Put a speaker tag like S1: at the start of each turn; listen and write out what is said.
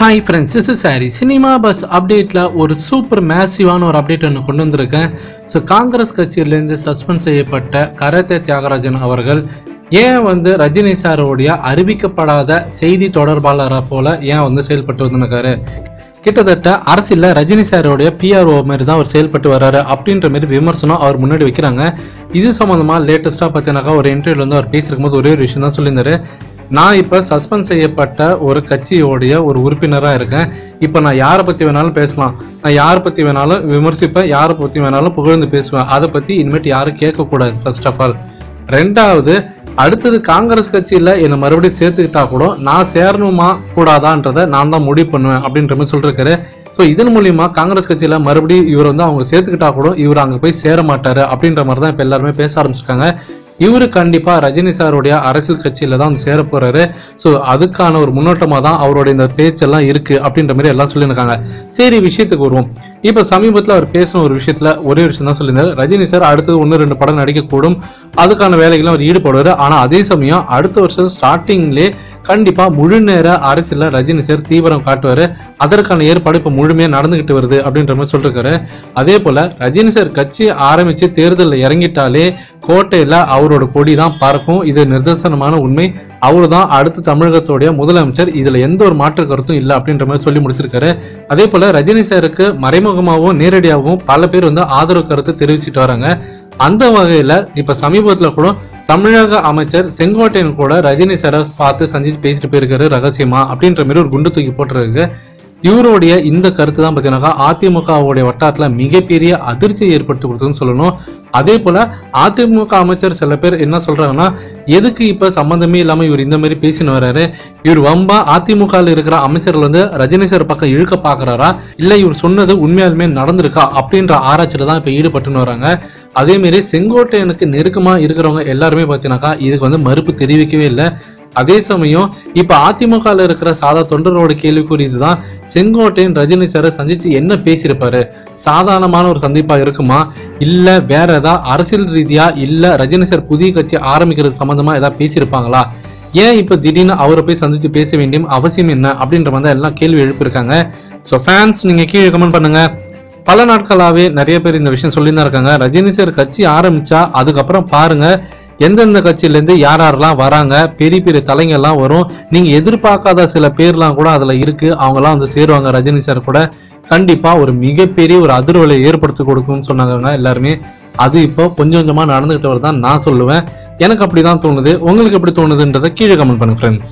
S1: Hi friends is is sorry cinema buzz அப்டேட்டில் ஒரு super மேசிவான ஒரு அப்டேட் ஒன்று கொண்டு வந்திருக்கேன். ஸோ காங்கிரஸ் கட்சியிலேருந்து சஸ்பெண்ட் செய்யப்பட்ட கரத்தே தியாகராஜன் அவர்கள் ஏன் வந்து ரஜினி சாரோடைய அறிவிக்கப்படாத செய்தி தொடர்பாளராக போல ஏன் வந்து செயல்பட்டு வந்திருக்காரு? கிட்டத்தட்ட அரசியலில் ரஜினி சாரோடைய பிஆர்ஓ மாதிரி தான் அவர் செயல்பட்டு வர்றாரு அப்படின்ற மாதிரி விமர்சனம் அவர் முன்னாடி வைக்கிறாங்க. இது சம்மந்தமாக லேட்டஸ்ட்டாக பார்த்தீங்கன்னாக்கா ஒரு இன்டர்வியூல வந்து அவர் பேசியிருக்கும் போது ஒரே ஒரு விஷயம் தான் சொல்லியிருந்தாரு. நான் இப்போ சஸ்பெண்ட் செய்யப்பட்ட ஒரு கட்சியோடைய ஒரு உறுப்பினராக இருக்கேன். இப்போ நான் யாரை பற்றி வேணாலும் பேசலாம். நான் யாரை பற்றி வேணாலும் விமர்சிப்பேன். யாரை பற்றி வேணாலும் புகழ்ந்து பேசுவேன். அதை பற்றி இனிமேட்டு யாரும் கேட்கக்கூடாது ஃபர்ஸ்ட் ஆஃப் ஆல் ரெண்டாவது அடுத்தது காங்கிரஸ் கட்சியில் என்னை மறுபடியும் சேர்த்துக்கிட்டா கூட நான் சேரணுமா கூடாதான்றதை நான் தான் முடிவு பண்ணுவேன் அப்படின்ற மாதிரி சொல்லிருக்காரு. ஸோ இதன் மூலியமா காங்கிரஸ் கட்சியில் மறுபடியும் இவர் வந்து அவங்க சேர்த்துக்கிட்டா கூட இவர் அங்கே போய் சேர மாட்டாரு அப்படின்ற மாதிரி தான் இப்போ எல்லாருமே பேச ஆரம்பிச்சிருக்காங்க. இவரு கண்டிப்பா ரஜினி சாருடைய அரசியல் கட்சியில தான் சேர போறாரு. ஸோ அதுக்கான ஒரு முன்னோட்டமா தான் அவருடைய இந்த பேச்செல்லாம் இருக்கு அப்படின்ற மாதிரி எல்லாம் சொல்லியிருக்காங்க. சரி விஷயத்துக்கு வருவோம். இப்ப சமீபத்தில் அவர் பேசின ஒரு விஷயத்துல ஒரே விஷயம் தான் சொல்லியிருந்தாரு. ரஜினி சார் அடுத்தது ஒன்று ரெண்டு படம் நடிக்கக்கூடும். அதுக்கான வேலைகளும் அவர் ஈடுபடுவார். ஆனால் அதே சமயம் அடுத்த வருஷம் ஸ்டார்டிங்லே கண்டிப்பாக முழு நேர அரசியலில் ரஜினி சார் தீவிரம் காட்டுவார். அதற்கான ஏற்பாடு இப்போ முழுமையாக நடந்துகிட்டு வருது அப்படின்ற மாதிரி சொல்லிருக்காரு. அதே போல் ரஜினி சார் கட்சி ஆரம்பித்து தேர்தலில் இறங்கிட்டாலே கோட்டையில் அவரோட கொடி தான் பறக்கும். இது நிதர்சனமான உண்மை. அவர் தான் அடுத்த தமிழகத்துடைய முதலமைச்சர். இதில் எந்த ஒரு மாற்று கருத்தும் இல்லை அப்படின்ற மாதிரி சொல்லி முடிச்சிருக்காரு. அதே போல் ரஜினி சாருக்கு மறைமுகமாகவும் நேரடியாகவும் பல பேர் வந்து ஆதரவு கருத்து தெரிவிச்சிட்டு வராங்க. அந்த வகையில இப்ப சமீபத்துல கூட தமிழக அமைச்சர் செங்கோட்டையன் கூட ரஜினி சாரை பார்த்து சந்திச்சு பேசிட்டு போயிருக்காரு ரகசியமா அப்படின்ற மாதிரி ஒரு குண்டு தூக்கி போட்டுருக்கு இவருடைய இந்த கருத்து தான் பார்த்தீங்கன்னாக்கா அதிமுகவுடைய வட்டாரத்தில் மிகப்பெரிய அதிர்ச்சியை ஏற்படுத்தி கொடுத்ததுன்னு சொல்லணும். அதே போல அதிமுக அமைச்சர் சில பேர் என்ன சொல்றாங்கன்னா எதுக்கு இப்ப சம்பந்தமே இல்லாம இவர் இந்த மாதிரி பேசின்னு வர்றாரு? இவர் வம்பா அதிமுகவில் இருக்கிற அமைச்சர்கள் வந்து ரஜினி சார் பக்கம் இழுக்க பாக்குறாரா? இல்ல இவர் சொன்னது உண்மையாலுமே நடந்திருக்கா? அப்படின்ற ஆராய்ச்சியில தான் இப்ப ஈடுபட்டுன்னு வராங்க அதே மாதிரி செங்கோட்டையனுக்கு நெருக்கமா இருக்கிறவங்க எல்லாருமே பார்த்தீங்கன்னாக்கா இதுக்கு வந்து மறுப்பு தெரிவிக்கவே இல்லை. அதே சமயம் இப்ப அதிமுகவில் இருக்கிற சாதா தொண்டரோட கேள்விக்குறி இதுதான் செங்கோட்டையன் ரஜினி சாரை சந்திச்சு என்ன பேசியிருப்பாரு? சாதாரணமான ஒரு சந்திப்பா இருக்குமா? இல்ல வேற ஏதாவது அரசியல் ரீதியா இல்ல ரஜினி சார் புதிய கட்சி ஆரம்பிக்கிறது சம்பந்தமா ஏதாவது பேசியிருப்பாங்களா? ஏன் இப்ப திடீர்னு அவரை போய் சந்திச்சு பேச வேண்டிய அவசியம் என்ன? அப்படின்ற மாதிரி எல்லாம் கேள்வி எழுப்பியிருக்காங்க. ஸோ ஃபேன்ஸ் நீங்க கீழே கமெண்ட் பண்ணுங்க. பல நாட்களாவே நிறைய பேர் இந்த விஷயம் சொல்லியிருந்தா இருக்காங்க ரஜினி சார் கட்சி ஆரம்பிச்சா அதுக்கப்புறம் பாருங்க. எந்தெந்த கட்சியிலேருந்து யார் யாரெல்லாம் வராங்க பெரிய பெரிய தலைங்கள்லாம் வரும் நீங்கள் எதிர்பார்க்காத சில பேர்லாம் கூட அதில் இருக்குது அவங்கெல்லாம் வந்து சேருவாங்க. ரஜினி சார் கூட கண்டிப்பாக ஒரு மிகப்பெரிய ஒரு அதிர்வலை ஏற்படுத்தி கொடுக்கும்னு சொன்னாங்க எல்லாருமே. அது இப்போ கொஞ்சம் கொஞ்சமாக நடந்துகிட்டு வருதான் நான் சொல்லுவேன். எனக்கு அப்படி தான் தோணுது. உங்களுக்கு எப்படி தோணுதுன்றதை கீழே கமெண்ட் பண்ணுங்க ஃப்ரெண்ட்ஸ்